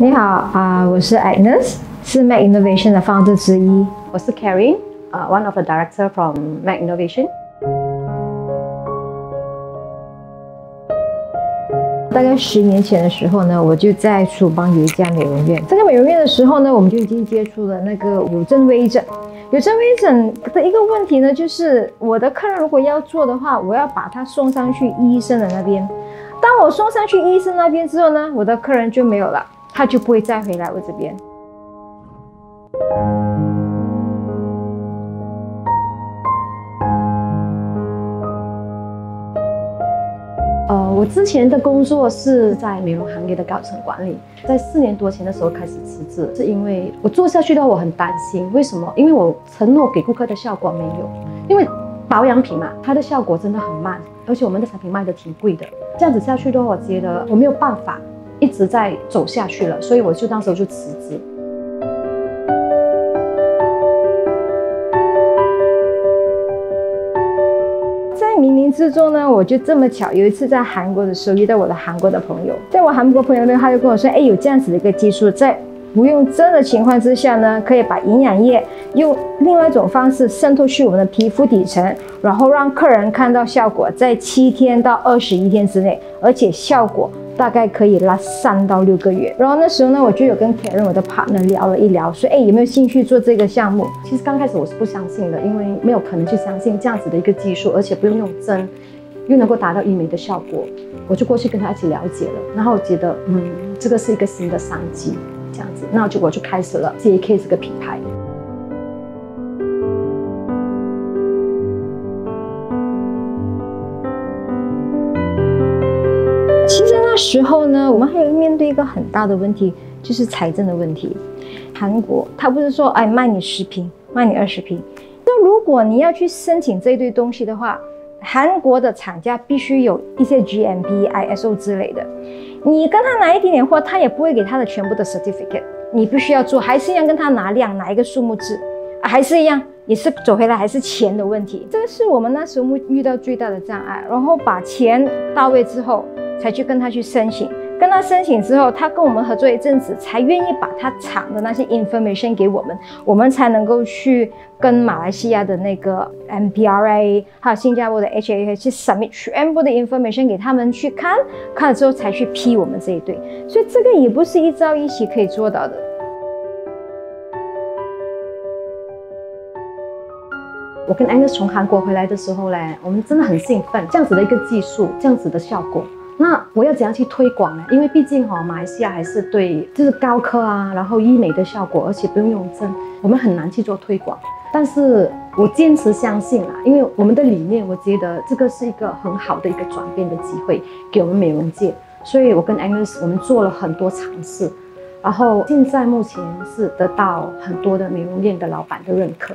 你好啊、我是 Agnes，是 Mac Innovation 的 founder 之一。我是 Karen，呃、o n e of the director from Mac Innovation。大概十年前的时候呢，我就在蜀邦有一家美容院。这个美容院的时候呢，我们就已经接触了那个有症微整。有症微整的一个问题呢，就是我的客人如果要做的话，我要把他送上去医生的那边。当我送上去医生那边之后呢，我的客人就没有了，他就不会再回来我这边。呃，我之前的工作是在美容行业的高层管理，在四年多前的时候开始辞职，是因为我做下去的话，我很担心，为什么？因为我承诺给顾客的效果没有，因为保养品嘛，它的效果真的很慢，而且我们的产品卖的挺贵的，这样子下去的话，我觉得我没有办法一直在走下去了，所以我就当时就辞职。在冥冥之中呢，我就这么巧，有一次在韩国的时候遇到我的韩国的朋友，在我韩国朋友那，他就跟我说，哎，有这样子的一个技术，在不用针的情况之下呢，可以把营养液用另外一种方式渗透去我们的皮肤底层，然后让客人看到效果，在七天到二十一天之内，而且效果大概可以拉三到六个月。然后那时候呢，我就有跟 Karen 我的 partner 聊了一聊，说，哎，有没有兴趣做这个项目？其实刚开始我是不相信的，因为没有可能去相信这样子的一个技术，而且不用用针，又能够达到医美的效果。我就过去跟他一起了解了，然后我觉得，嗯，这个是一个新的商机，这样子，那就我就开始了 JK 这个品牌。时候呢，我们还有面对一个很大的问题，就是财政的问题。韩国他不是说哎卖你十瓶，卖你二十瓶，那如果你要去申请这一堆东西的话，韩国的厂家必须有一些 GMP、ISO 之类的。你跟他拿一点点货，他也不会给他的全部的 certificate，你必须要做，还是一样跟他拿量，拿一个数目字，还是一样，也是走回来还是钱的问题。这个是我们那时候遇到最大的障碍。然后把钱到位之后，才去跟他去申请。跟他申请之后，他跟我们合作一阵子，才愿意把他厂的那些 information 给我们，我们才能够去跟马来西亚的那个 MPRA，还有新加坡的 HAA 去 submit 全部的 information 给他们去看，看了之后才去批我们这一对。所以这个也不是一朝一夕可以做到的。我跟 Angus 从韩国回来的时候嘞，我们真的很兴奋，这样子的一个技术，这样子的效果。那我要怎样去推广呢？因为毕竟哈、哦，马来西亚还是对就是高科啊，然后医美的效果，而且不用用针，我们很难去做推广。但是我坚持相信啊，因为我们的理念，我觉得这个是一个很好的一个转变的机会，给我们美容界。所以我跟 Angus 我们做了很多尝试，然后现在目前是得到很多的美容院的老板的认可。